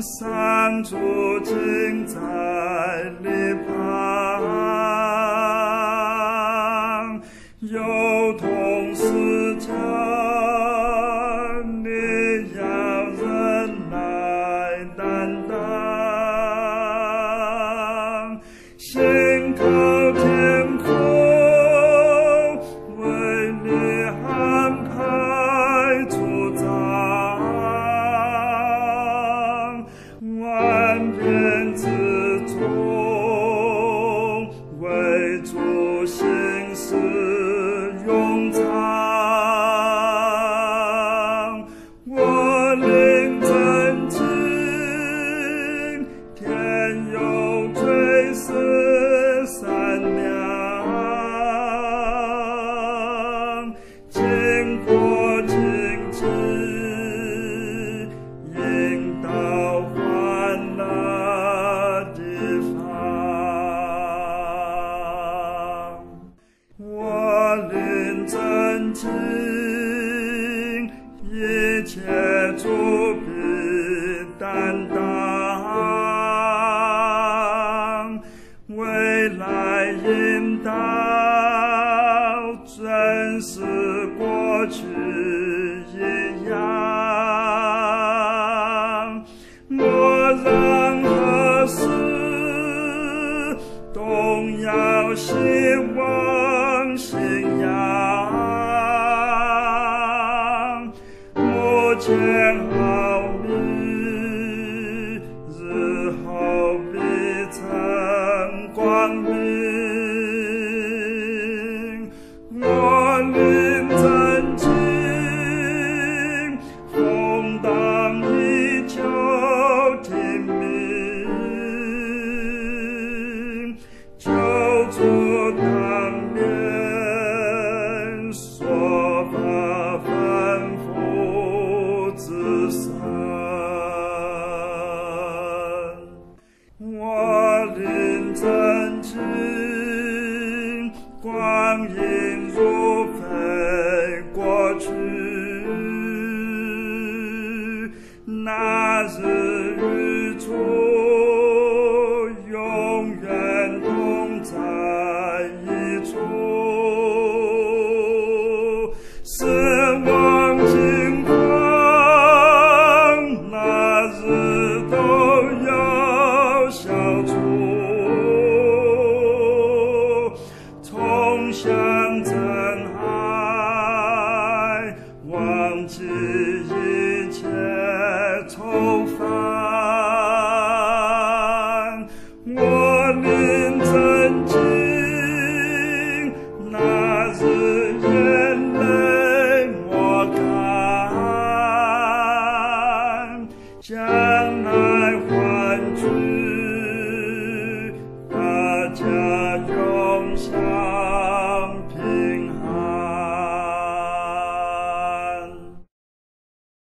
三足经在篱旁，有同是家，你要忍耐担当，我灵真经，一切主必担当，未来引导，正是过去一样。莫让何事动摇希望目前好比，日后必成光明。我临真情光阴如我们曾经那是眼泪抹干，将来欢聚，大家永相。